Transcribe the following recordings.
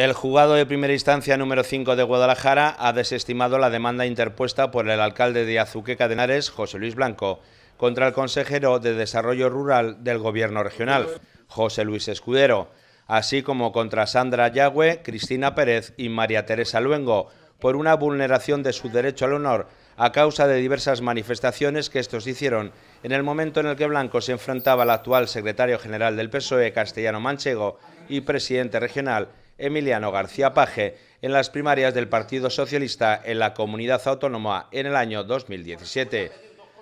El juzgado de primera instancia número 5 de Guadalajara ha desestimado la demanda interpuesta por el alcalde de Azuqueca de Henares, José Luis Blanco, contra el consejero de Desarrollo Rural del Gobierno Regional, José Luis Escudero, así como contra Sandra Yagüe, Cristina Pérez y María Teresa Luengo, por una vulneración de su derecho al honor a causa de diversas manifestaciones que estos hicieron en el momento en el que Blanco se enfrentaba al actual secretario general del PSOE castellano manchego y presidente regional Emiliano García Paje en las primarias del Partido Socialista en la comunidad autónoma en el año 2017.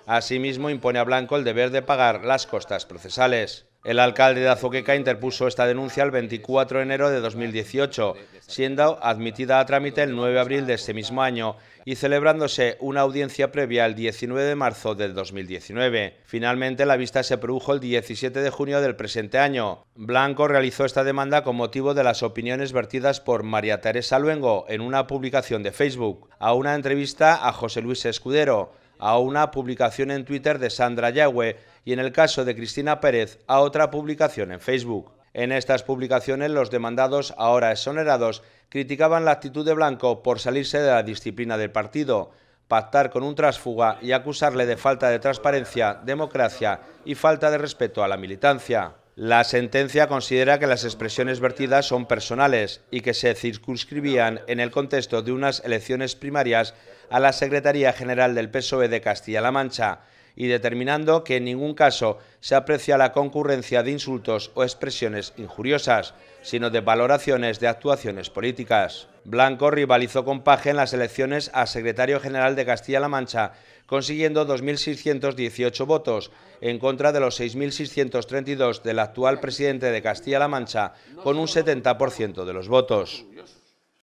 Asimismo, impone a Blanco el deber de pagar las costas procesales. El alcalde de Azoqueca interpuso esta denuncia el 24 de enero de 2018, siendo admitida a trámite el 9 de abril de este mismo año y celebrándose una audiencia previa el 19 de marzo del 2019. Finalmente, la vista se produjo el 17 de junio del presente año. Blanco realizó esta demanda con motivo de las opiniones vertidas por María Teresa Luengo en una publicación de Facebook, a una entrevista a José Luis Escudero, a una publicación en Twitter de Sandra Yagüe y en el caso de Cristina Pérez a otra publicación en Facebook. En estas publicaciones los demandados, ahora exonerados, criticaban la actitud de Blanco por salirse de la disciplina del partido, pactar con un trásfuga y acusarle de falta de transparencia, democracia y falta de respeto a la militancia. La sentencia considera que las expresiones vertidas son personales y que se circunscribían en el contexto de unas elecciones primarias a la Secretaría General del PSOE de Castilla-La Mancha y determinando que en ningún caso se aprecia la concurrencia de insultos o expresiones injuriosas, sino de valoraciones de actuaciones políticas. Blanco rivalizó con Paje en las elecciones a secretario general de Castilla-La Mancha, consiguiendo 2.618 votos, en contra de los 6.632 del actual presidente de Castilla-La Mancha, con un 70% de los votos.